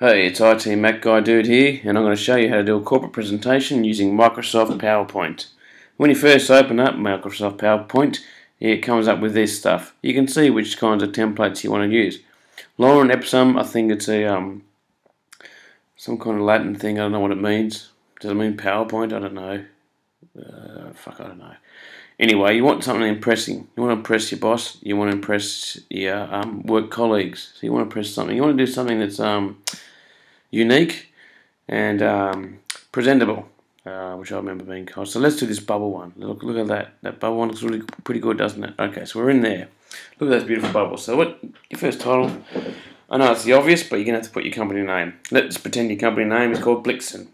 Hey, it's IT Mac Guy Dude here, and I'm going to show you how to do a corporate presentation using Microsoft PowerPoint. When you first open up Microsoft PowerPoint, it comes up with this stuff. You can see which kinds of templates you want to use. Lorem ipsum, I think it's a um, some kind of Latin thing. I don't know what it means. Does it mean PowerPoint? I don't know. Uh, fuck, I don't know. Anyway, you want something impressing. You want to impress your boss. You want to impress your um, work colleagues. So you want to impress something. You want to do something that's um, unique and um, presentable, uh, which I remember being called. So let's do this bubble one. Look, look at that. That bubble one looks really pretty good, doesn't it? Okay, so we're in there. Look at those beautiful bubbles. So what? Your first title. I know it's the obvious, but you're gonna have to put your company name. Let's pretend your company name is called Blixen.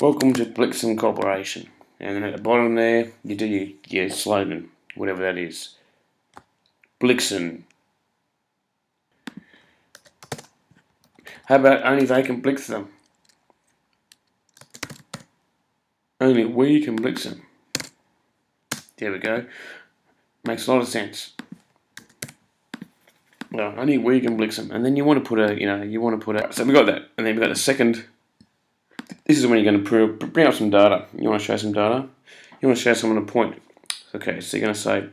Welcome to Blixen Corporation. And then at the bottom there, you do your, your slogan, whatever that is. Blixen. How about only they can blix them? Only we can blix them. There we go. Makes a lot of sense. Well, only we can blix them. And then you want to put a, you know, you want to put a, so we got that. And then we got a second this is when you're going to bring up some data. You want to show some data. You want to show someone a point. Okay, so you're going to say,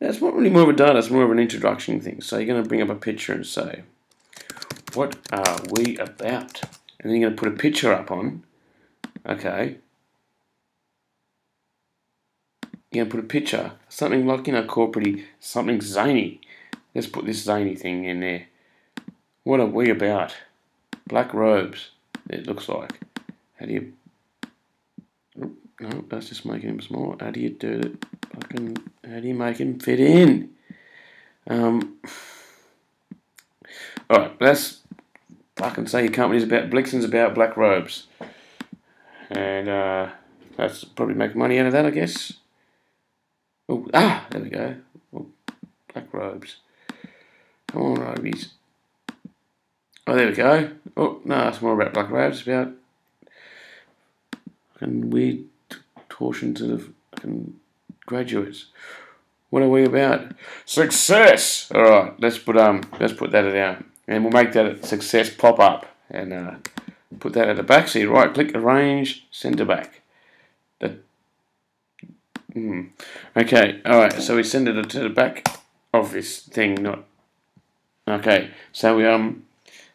that's not really more of a data, it's more of an introduction thing. So you're going to bring up a picture and say, what are we about? And then you're going to put a picture up on, okay. You're going to put a picture, something like, you know, corporate something zany. Let's put this zany thing in there. What are we about? Black robes, it looks like. How do you... No, that's just making him small. How do you do it? Fucking, how do you make him fit in? Um, Alright, that's... I can say your company's about... Blixen's about black robes. And, uh, that's probably make money out of that, I guess. Oh, ah, there we go. Black robes. Come on, robies. Oh, there we go. Oh, no, it's more about black robes. It's about and we torsion to the fucking graduates. What are we about? Success. All right, let's put um, let's put that down, and we'll make that success pop up, and uh, put that at the back. So you right click, arrange, send back. That. Mm. Okay. All right. So we send it to the back of this thing, not. Okay. So we um.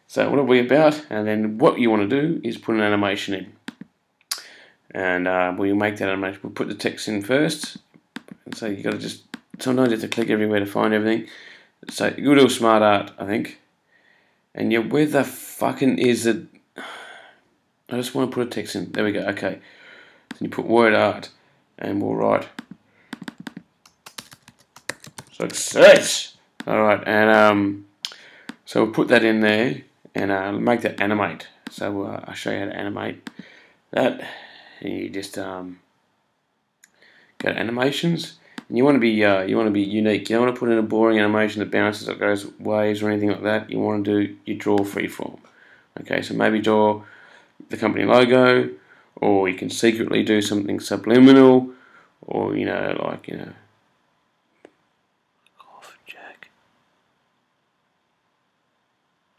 So what are we about? And then what you want to do is put an animation in and uh, we'll make that animation. We'll put the text in first. So you got to just sometimes you have to click everywhere to find everything. So you do smart art, I think. And yeah, where the fucking is it? I just want to put a text in. There we go. Okay. So you put word art, and we'll write success. All right, and um, so we'll put that in there and uh, make that animate. So uh, I'll show you how to animate that And you just um, go to animations and you want to be uh, you want to be unique. You don't want to put in a boring animation that bounces or goes waves or anything like that. You want to do you draw freeform. Okay, so maybe draw the company logo, or you can secretly do something subliminal, or you know like you know.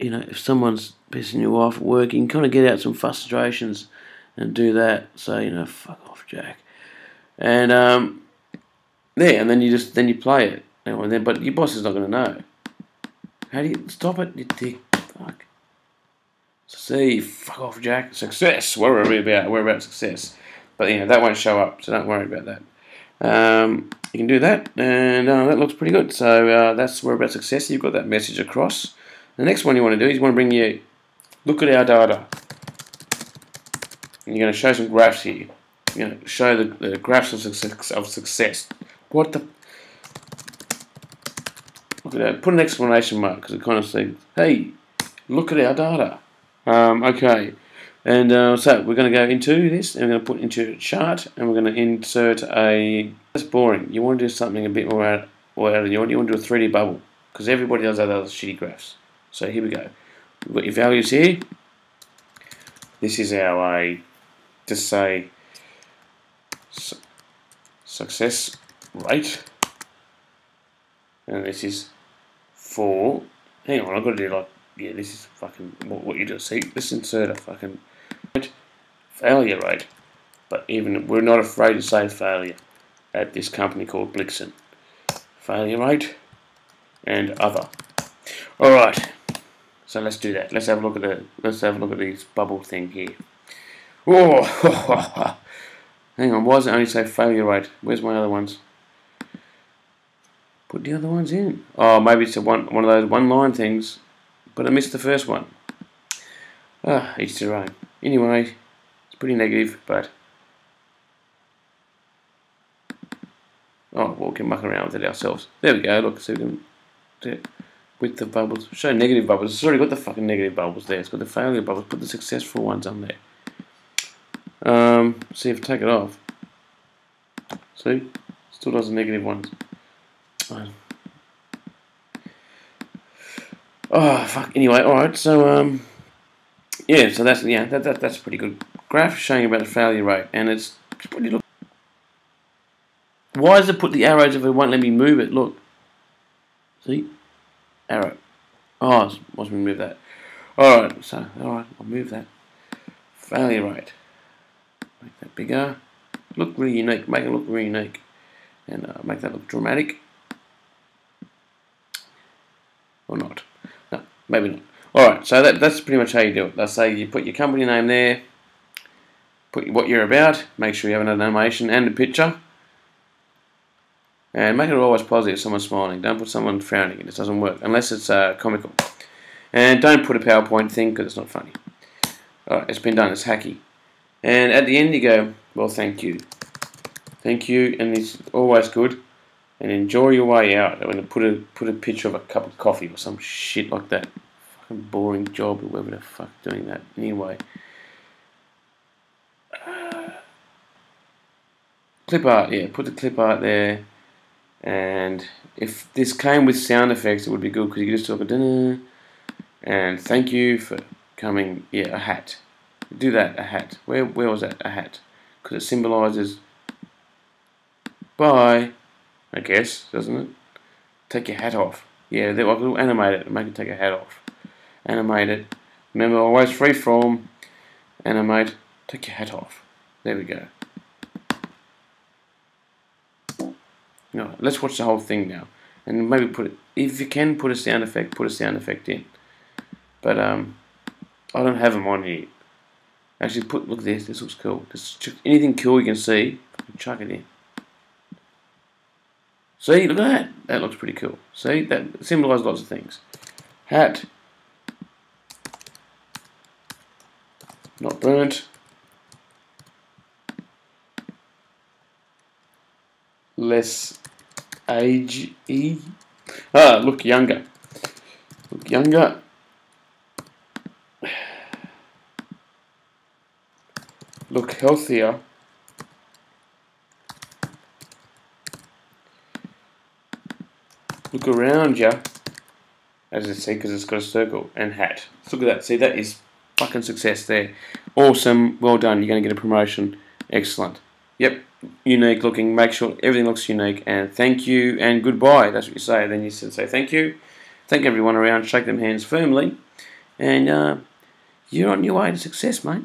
You know, if someone's pissing you off at work, you can kind of get out some frustrations and do that. So you know, fuck off, Jack. And um, there, and then you just then you play it, and then but your boss is not going to know. How do you stop it, you dick? Fuck. See, fuck off, Jack. Success. What are we about? We're about success. But you know that won't show up, so don't worry about that. Um, you can do that, and uh, that looks pretty good. So uh, that's we're about success. You've got that message across. The next one you want to do is you want to bring you look at our data. And you're going to show some graphs here. You're going to show the, the graphs of success, of success. What the... Look at that. Put an exclamation mark because it kind of says, hey, look at our data. Um, okay. And uh, so we're going to go into this and we're going to put into a chart and we're going to insert a... That's boring. You want to do something a bit more out, or out of you want, you want to do a 3D bubble because everybody does that other shitty graphs. So here we go. We've got your values here. This is our uh, to say su success rate and this is four. hang on I've got to do like yeah, this is fucking what, what you do. See, insert a fucking failure rate. But even we're not afraid to say failure at this company called Blixen. Failure rate and other. All right. So let's do that. Let's have a look at the let's have a look at this bubble thing here. Oh, hang on. Why does it only say failure rate? Where's my other ones? Put the other ones in. Oh, maybe it's a one one of those one line things, but I missed the first one. Ah, each their own. Anyway, it's pretty negative, but oh, well, we can muck around with it ourselves. There we go. Look, so we can with the bubbles. Show negative bubbles. It's already got the fucking negative bubbles there. It's got the failure bubbles. Put the successful ones on there. Um, see if I take it off. See? Still does the negative ones. Oh, fuck. Anyway, alright, so, um, yeah, so that's, yeah, that, that, that's a pretty good graph showing about the failure rate, and it's pretty, look. Why does it put the arrows if it won't let me move it? Look. See? Arrow. Oh, watch me move that. Alright, so, alright, I'll move that. Failure rate. Make that bigger. Look really unique. Make it look really unique. And uh, make that look dramatic. Or not. No, maybe not. Alright, so that, that's pretty much how you do it. Let's say you put your company name there, put what you're about, make sure you have an animation and a picture, and make it always positive, someone smiling. Don't put someone frowning, it doesn't work, unless it's uh, comical. And don't put a PowerPoint thing because it's not funny. Alright, it's been done, it's hacky. And at the end you go, well thank you. Thank you, and it's always good. And enjoy your way out. I'm to put a put a picture of a cup of coffee or some shit like that. Fucking boring job, whoever the fuck doing that. Anyway. Uh, clip art, yeah, put the clip art there. And if this came with sound effects, it would be good because you could just talk a dinner. And thank you for coming. Yeah, a hat. Do that, a hat. Where where was that? A hat. Because it symbolises bye. I guess, doesn't it? Take your hat off. Yeah, they, will animate it make it take a hat off. Animate it. Remember, always free form. Animate. Take your hat off. There we go. No, let's watch the whole thing now. And maybe put it, if you can put a sound effect, put a sound effect in. But, um, I don't have them on here. Actually, put, look at this, this looks cool. Just anything cool you can see, chuck it in. See, look at that. That looks pretty cool. See, that symbolises lots of things. Hat. Not burnt. Less age -y. Ah, look younger. Look younger. Look healthier. Around you, as you see, because it's got a circle and hat. look at that. See, that is fucking success there. Awesome. Well done. You're going to get a promotion. Excellent. Yep. Unique looking. Make sure everything looks unique. And thank you and goodbye. That's what you say. Then you say thank you. Thank everyone around. Shake them hands firmly. And uh, you're on your way to success, mate.